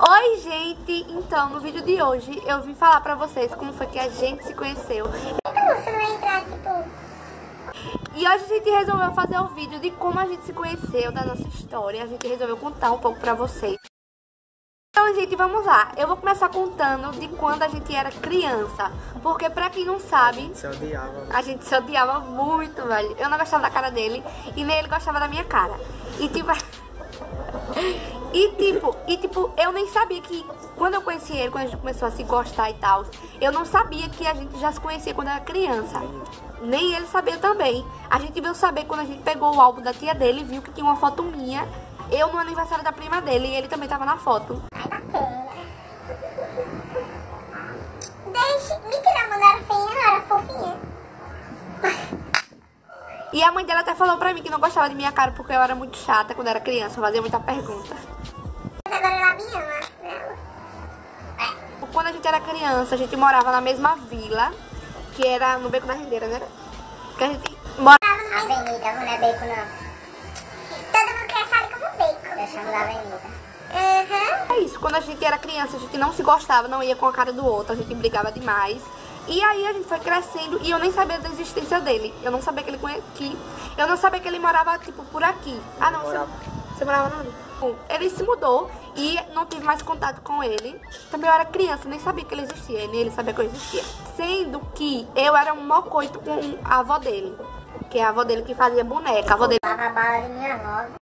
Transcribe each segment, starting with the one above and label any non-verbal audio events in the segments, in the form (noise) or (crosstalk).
Oi, gente! Então, no vídeo de hoje, eu vim falar pra vocês como foi que a gente se conheceu. Então você não vai entrar, tipo... E hoje a gente resolveu fazer o vídeo de como a gente se conheceu, da nossa história. A gente resolveu contar um pouco pra vocês. Então, gente, vamos lá. Eu vou começar contando de quando a gente era criança. Porque, pra quem não sabe, Se odiava. a gente se odiava muito, velho. Eu não gostava da cara dele e nem ele gostava da minha cara. E tipo. (laughs) E tipo, e tipo, eu nem sabia que quando eu conheci ele, quando a gente começou a se gostar e tal, eu não sabia que a gente já se conhecia quando era criança. Nem ele sabia também. A gente veio saber quando a gente pegou o álbum da tia dele e viu que tinha uma foto minha. Eu no aniversário da prima dele e ele também tava na foto. Ai, bacana. Deixe... Mentira, a não era feinha, não era fofinha. E a mãe dela até falou pra mim que não gostava de minha cara porque eu era muito chata quando era criança, eu fazia muita pergunta. Quando a gente era criança, a gente morava na mesma vila, que era no Beco da Rendeira, né? Que a gente morava Avenida, não é beco não. Todo mundo conhece como beco. Eu chamo da avenida. Aham. É isso, quando a gente era criança, a gente não se gostava, não ia com a cara do outro, a gente brigava demais. E aí a gente foi crescendo e eu nem sabia da existência dele. Eu não sabia que ele que eu não sabia que ele morava tipo por aqui. Ah, não, você, Morava. você morava onde? Bom, Ele se mudou e não tive mais contato com ele. Também eu era criança, nem sabia que ele existia, nem ele sabia que eu existia. Sendo que eu era um mocoito com a avó dele, que é a avó dele que fazia boneca. A avó dele Lava a bala de minha avó.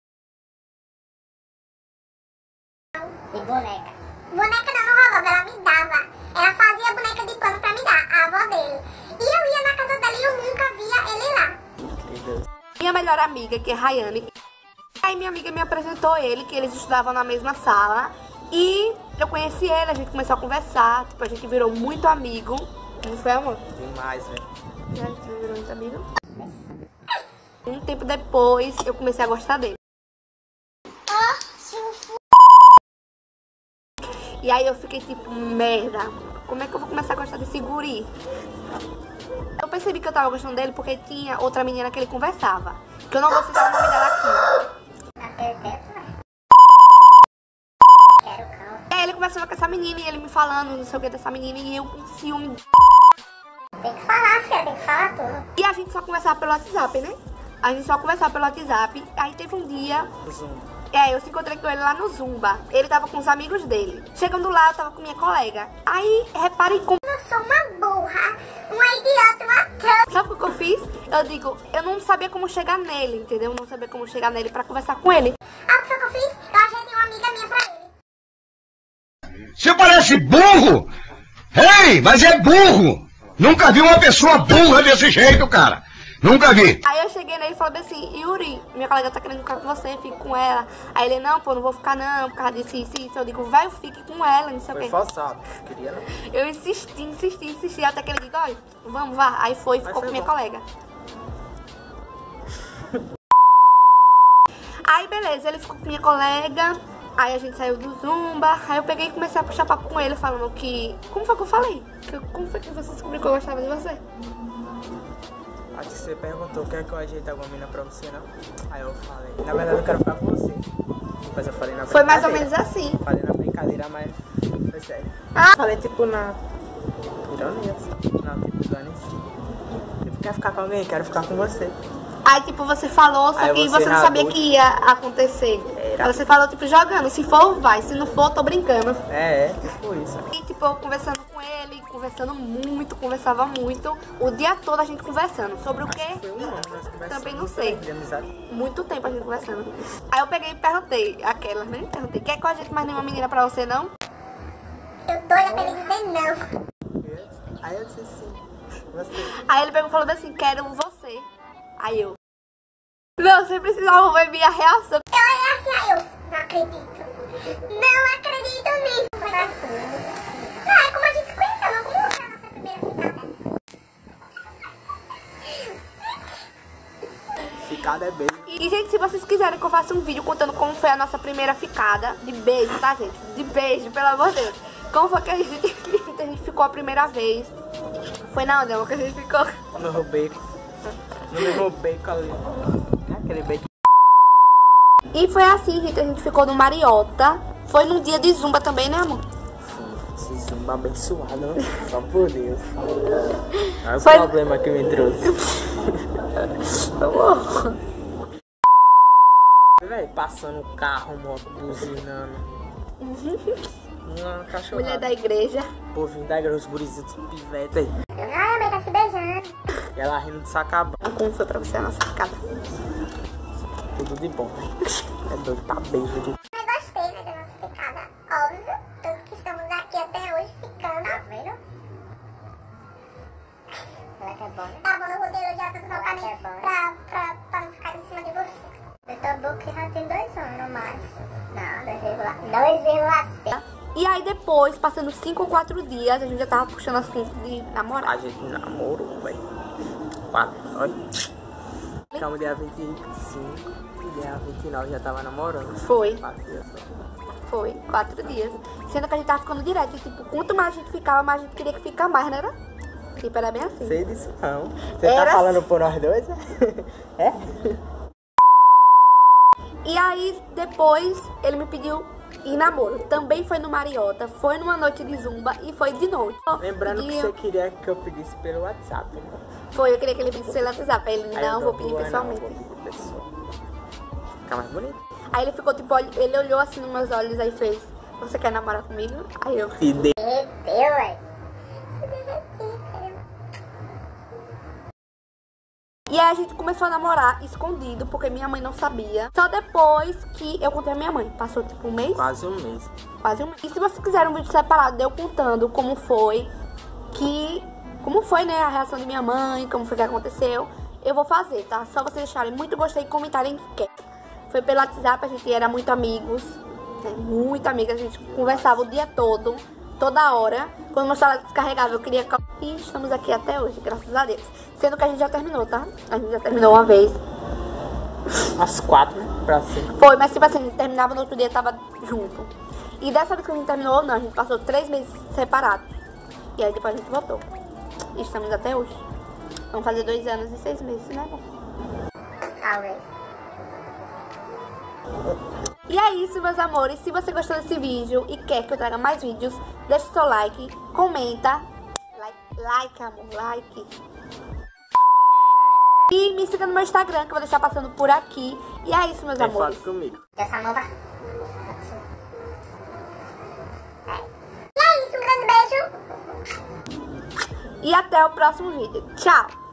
E boneca. Boneca não, não ela me dava. Ela fazia boneca de pano pra me dar, a avó dele. E eu ia na casa dela e eu nunca via ele lá. Minha melhor amiga, que é Rayane. Aí minha amiga me apresentou ele, que eles estudavam na mesma sala. E eu conheci ele, a gente começou a conversar, tipo, a gente virou muito amigo. Não foi, amor? Demais, velho. A gente virou muito amigo. Um tempo depois, eu comecei a gostar dele. E aí eu fiquei tipo, merda, como é que eu vou começar a gostar desse guri? Eu percebi que eu tava gostando dele porque tinha outra menina que ele conversava. Que eu não vou citar o nome dela aqui. Naquele tempo, né? Quero cão. E aí ele conversava com essa menina e ele me falando não sei o que dessa menina e eu com ciúme. Tem que falar, filha, tem que falar tudo. E a gente só conversava pelo WhatsApp, né? A gente só conversava pelo WhatsApp. Aí teve um dia Zoom. É, eu se encontrei com ele lá no Zumba. Ele tava com os amigos dele. Chegando lá, eu tava com minha colega. Aí, reparem como. Eu sou uma burra, uma idiota, uma trampa. Sabe o que eu fiz? Eu digo, eu não sabia como chegar nele, entendeu? Eu não sabia como chegar nele pra conversar com ele. A pessoa que eu fiz, eu achei uma amiga minha pra ele. Você parece burro! Ei, mas é burro! Nunca vi uma pessoa burra desse jeito, cara! Nunca vi! Aí eu cheguei nele e falei assim, Yuri, minha colega tá querendo ficar com você, fique com ela. Aí ele, não, pô, não vou ficar não, por causa disso, isso, isso. Eu digo, vai, fique com ela, não sei o Foi quê. forçado. Queria não. Eu insisti, insisti, insisti, até que ele disse, olha, vamos, vá. Aí foi, ficou foi com minha bom. colega. Aí beleza, ele ficou com minha colega, aí a gente saiu do Zumba, aí eu peguei e comecei a puxar papo com ele, falando que. Como foi que eu falei? Que, como foi que você descobriu que eu gostava de você? Que você perguntou, quer que eu ajeite alguma mina pra você, não? Aí eu falei, na verdade eu quero ficar com você. Depois eu falei na Foi mais ou menos assim. Falei na brincadeira, mas foi sério. Ah. Falei tipo na ironia? Não, tipo dane Tipo, quer ficar com alguém? Quero ficar com você. Aí, tipo, você falou, só Aí que você você não sabia que ia acontecer. Era. Você falou, tipo, jogando. Se for, vai. Se não for, tô brincando. É, é, tipo isso. E, tipo, conversando com ele, conversando muito, conversava muito. O dia todo a gente conversando. Sobre o quê? Foi um ano, nós. Também não sei. Muito tempo a gente conversando. Aí eu peguei e perguntei, aquelas, né? Perguntei, quer que eu ajeite mais nenhuma menina pra você, não? Eu doida pra ele dizer não. Aí eu disse assim, você. Aí ele pegou e falou assim, quero você. Aí eu... Não, você precisava ver minha reação. Eu olhei assim, aí eu não acredito. Não acredito nisso. É como Ficada é beijo. E, gente, se vocês quiserem que eu faça um vídeo contando como foi a nossa primeira ficada, de beijo, tá, gente? De beijo, pelo amor de Deus. Como foi que a gente, (laughs) a gente ficou a primeira vez? Foi na onde, amor, que a gente ficou? No beco. No meu beco ali. Aquele beco. E foi assim, gente, a gente ficou no Mariota. Foi num dia de zumba também, né, amor? Esse zumba abençoado, né? só por Deus. (laughs) Olha o Foi- problema que me trouxe. Amor. Véi, passando carro, moto, buzinando. Uma cachorrada. Mulher da igreja. Povinho da igreja, os gurizinhos, pivete aí. Ai, mãe tá se beijando. E ela rindo de sacabão. Foi pra você a nossa casa? Tudo de bom, né? É doido, tá beijo de... tô book já tem dois anos mais. Não, 2,6. E aí depois, passando 5 ou 4 dias, a gente já tava puxando assunto de namorar. A gente namorou, velho. Quatro, olha. Ficamos dia 25 e dia 29 já tava namorando. Foi. Quatro dias só. Foi, 4 dias. Sendo que a gente tava ficando direto. Tipo, quanto mais a gente ficava, mais a gente queria que ficar mais, não era? Tipo, era bem assim. Sei disso não. Você Era- tá falando por nós dois? É? (laughs) E aí, depois, ele me pediu ir namoro. Também foi no Mariota, foi numa noite de zumba e foi de noite. Lembrando E que você queria que eu pedisse pelo WhatsApp, né? Foi, eu queria que ele pedisse pelo WhatsApp. Aí ele, não, tô vou pedir boa, pessoalmente. Não, vou pedir pessoal. Fica mais bonito. Aí ele ficou, tipo, ele olhou assim nos meus olhos aí fez, você quer namorar comigo? Aí eu, E de... Derreteu, a gente começou a namorar escondido, porque minha mãe não sabia. Só depois que eu contei a minha mãe. Passou tipo um mês, Quase um mês. quase um mês. E se vocês quiserem um vídeo separado, de eu contando como foi, que. Como foi, né, a reação de minha mãe, como foi que aconteceu, eu vou fazer, tá? Só vocês deixarem muito gostei e comentarem que quer. Foi pelo WhatsApp, a gente era muito amigos, né? Muito amigos, a gente conversava o dia todo, toda hora. Quando meu celular descarregava, eu queria. E estamos aqui até hoje, graças a Deus. Sendo que a gente já terminou, tá? A gente já terminou uma vez. Às quatro, né? Pra cinco. Foi, mas tipo assim, a gente terminava no outro dia, tava junto. E dessa vez que a gente terminou, não, a gente passou três meses separados. E aí depois a gente voltou. E estamos até hoje. Vamos fazer dois anos e seis meses, né, bom? Talvez. E é isso, meus amores. Se você gostou desse vídeo e quer que eu traga mais vídeos, deixa o seu like, comenta. Like, like amor, like. E me siga no meu Instagram, que eu vou deixar passando por aqui. E é isso, meus Tem amores. foto comigo. Dessa nova. É. E é isso, um grande beijo. E até o próximo vídeo. Tchau! Tchau.